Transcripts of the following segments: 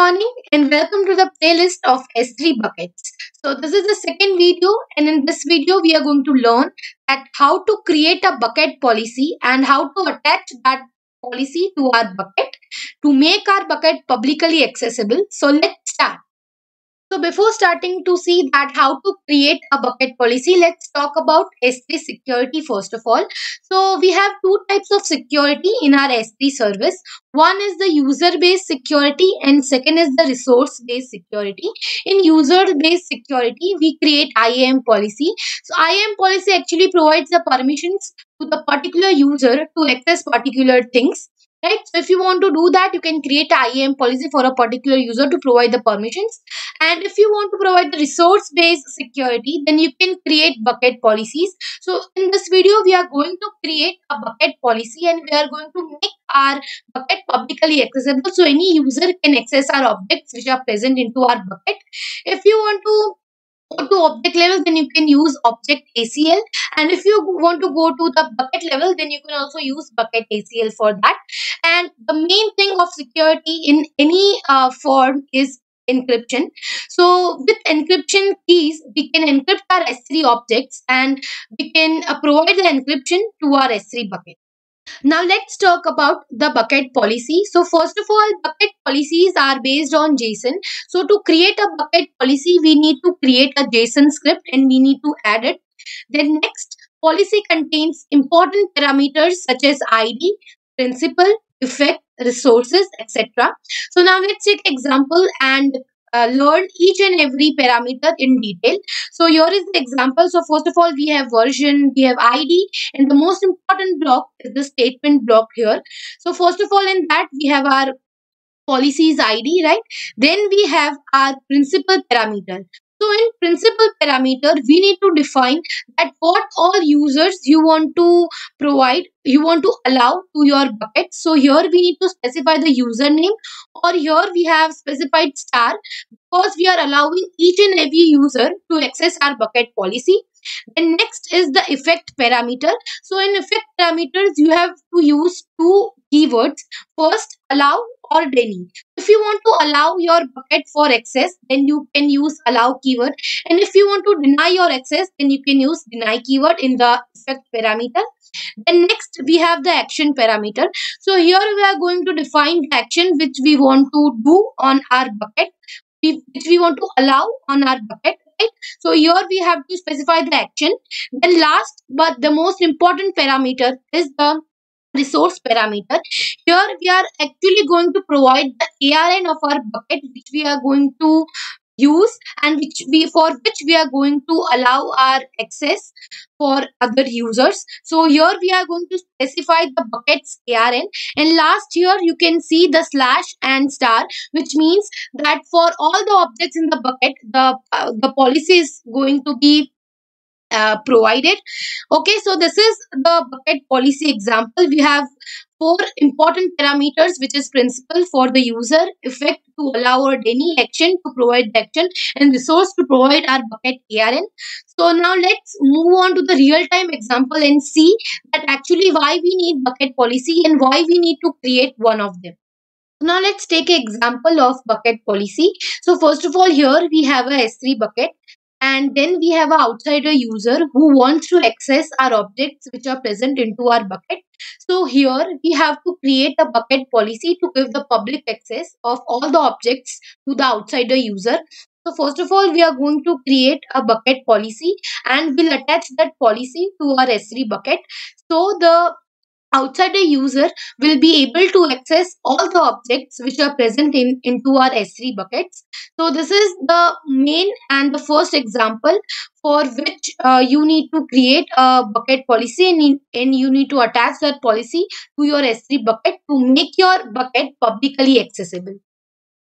morning and welcome to the playlist of S3 buckets. So this is the second video and in this video we are going to learn at how to create a bucket policy and how to attach that policy to our bucket to make our bucket publicly accessible. So let's start. So before starting to see that how to create a bucket policy, let's talk about S3 security first of all. So we have two types of security in our S3 service. One is the user-based security and second is the resource-based security. In user-based security, we create IAM policy. So IAM policy actually provides the permissions to the particular user to access particular things right? So if you want to do that you can create IAM policy for a particular user to provide the permissions. And if you want to provide the resource based security then you can create bucket policies. So in this video we are going to create a bucket policy and we are going to make our bucket publicly accessible. So any user can access our objects which are present into our bucket. If you want to go to object level then you can use object ACL and if you want to go to the bucket level then you can also use bucket ACL for that. And the main thing of security in any uh, form is encryption. So with encryption keys we can encrypt our S3 objects and we can uh, provide the encryption to our S3 bucket now let's talk about the bucket policy. So first of all, bucket policies are based on JSON. So to create a bucket policy, we need to create a JSON script and we need to add it. Then next, policy contains important parameters such as ID, principal, effect, resources, etc. So now let's take example and uh, learn each and every parameter in detail. So here is the example. So first of all, we have version, we have ID, and the most important block is the statement block here. So first of all, in that we have our policies ID, right? Then we have our principal parameter. So in principal parameter, we need to define that what all users you want to provide, you want to allow to your bucket. So here we need to specify the username or here we have specified star because we are allowing each and every user to access our bucket policy. Then next is the effect parameter. So in effect parameters, you have to use two keywords. First, allow or deny. If you want to allow your bucket for access, then you can use allow keyword. And if you want to deny your access, then you can use deny keyword in the effect parameter. Then next we have the action parameter. So here we are going to define the action which we want to do on our bucket, which we want to allow on our bucket. Right? So here we have to specify the action. Then last but the most important parameter is the resource parameter. Here we are actually going to provide the ARN of our bucket which we are going to use and which we for which we are going to allow our access for other users. So here we are going to specify the buckets ARN and last here you can see the slash and star which means that for all the objects in the bucket the uh, the policy is going to be uh, provided okay so this is the bucket policy example we have four important parameters which is principal for the user effect to allow or any action to provide the action and resource to provide our bucket ARN. So now let's move on to the real-time example and see that actually why we need bucket policy and why we need to create one of them. Now let's take an example of bucket policy. So first of all here we have a S3 bucket and then we have an outsider user who wants to access our objects which are present into our bucket. So here we have to create a bucket policy to give the public access of all the objects to the outsider user. So first of all we are going to create a bucket policy and we'll attach that policy to our s3 bucket. So the outsider user will be able to access all the objects which are present in into our S3 buckets. So this is the main and the first example for which uh, you need to create a bucket policy and, and you need to attach that policy to your S3 bucket to make your bucket publicly accessible.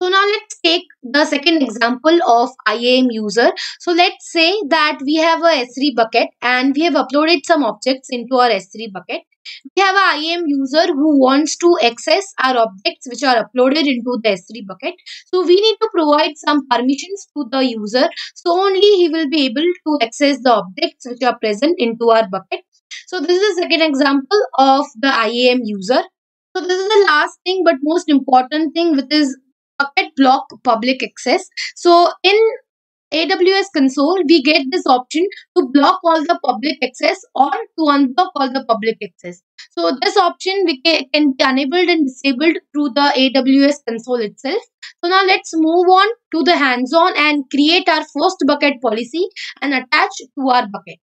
So now let's take the second example of IAM user. So let's say that we have a S3 bucket and we have uploaded some objects into our S3 bucket we have a IAM user who wants to access our objects which are uploaded into the S3 bucket. So we need to provide some permissions to the user. So only he will be able to access the objects which are present into our bucket. So this is the second example of the IAM user. So this is the last thing but most important thing which is bucket block public access. So in AWS console, we get this option to block all the public access or to unblock all the public access. So this option we can, can be enabled and disabled through the AWS console itself. So now let's move on to the hands-on and create our first bucket policy and attach to our bucket.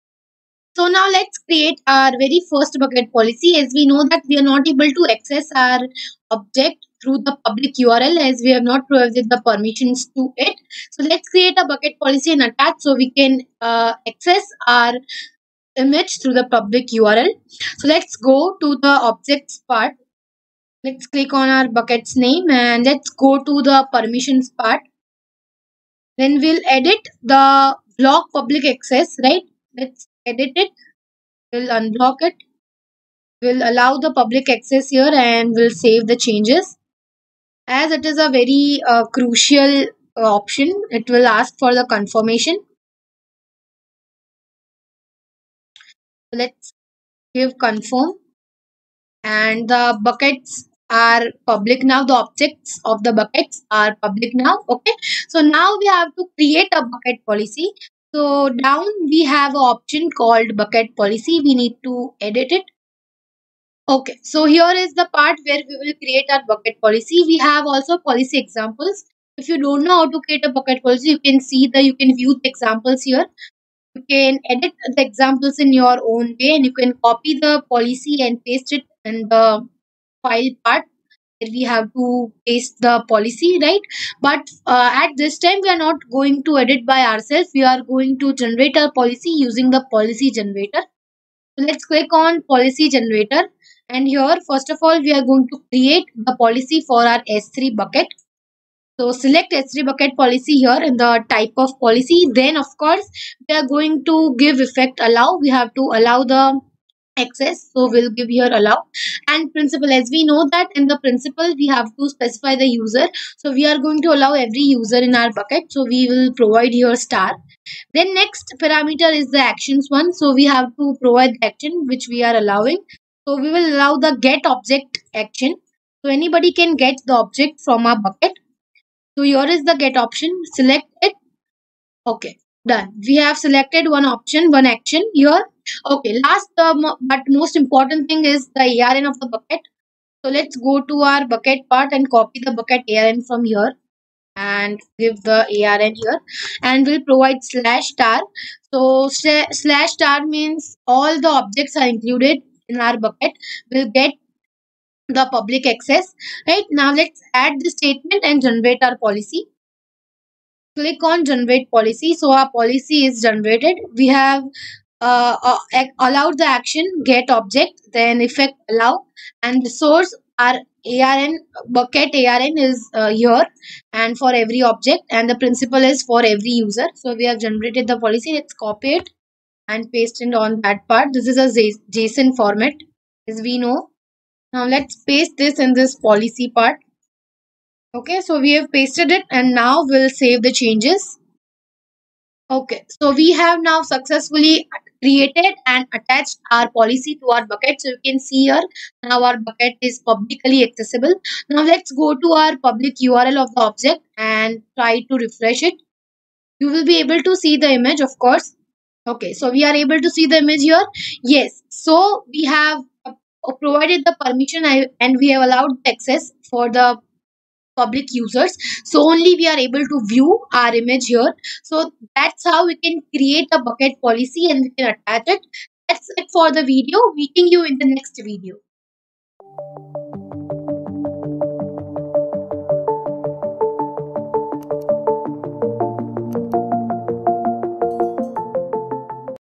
So now let's create our very first bucket policy as we know that we are not able to access our object through the public URL as we have not provided the permissions to it. So let's create a bucket policy and attach so we can uh, access our image through the public URL. So let's go to the objects part. Let's click on our bucket's name and let's go to the permissions part. Then we'll edit the block public access, right? Let's edit it we'll unblock it we'll allow the public access here and we'll save the changes as it is a very uh, crucial option it will ask for the confirmation let's give confirm and the buckets are public now the objects of the buckets are public now okay so now we have to create a bucket policy so down we have an option called bucket policy. We need to edit it. Okay, so here is the part where we will create our bucket policy. We have also policy examples. If you don't know how to create a bucket policy, you can see the, you can view the examples here. You can edit the examples in your own way and you can copy the policy and paste it in the file part where we have to paste the policy right? But uh, at this time we are not going to edit by ourselves. We are going to generate our policy using the policy generator. So let's click on policy generator. And here first of all we are going to create the policy for our s3 bucket so select s3 bucket policy here in the type of policy. Then of course we are going to give effect allow. We have to allow the access. So we'll give here allow. And principal as we know that in the principal we have to specify the user. So we are going to allow every user in our bucket. So we will provide here star. Then next parameter is the actions one. So we have to provide the action which we are allowing. So we will allow the get object action. So anybody can get the object from our bucket so here is the get option. Select it. Okay done. We have selected one option one action here. Okay, last uh, but most important thing is the ARN of the bucket. So let's go to our bucket part and copy the bucket ARN from here and give the ARN here. And we'll provide slash star. So slash star means all the objects are included in our bucket. Will get the public access right? Now let's add the statement and generate our policy. Click on generate policy. So our policy is generated. We have uh, uh, allowed the action get object then effect allow and the source our arn bucket arn is uh, here and for every object and the principal is for every user. So we have generated the policy. Let's copy it and paste it on that part. This is a json format as we know now let's paste this in this policy part okay so we have pasted it and now we'll save the changes okay so we have now successfully created and attached our policy to our bucket. So you can see here now our bucket is publicly accessible. Now let's go to our public URL of the object and try to refresh it. You will be able to see the image of course. Okay, so we are able to see the image here. Yes, so we have provided the permission and we have allowed access for the public users. So only we are able to view our image here. So that's how we can create a bucket policy and we can attach it. That's it for the video. Meeting you in the next video